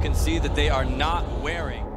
you can see that they are not wearing.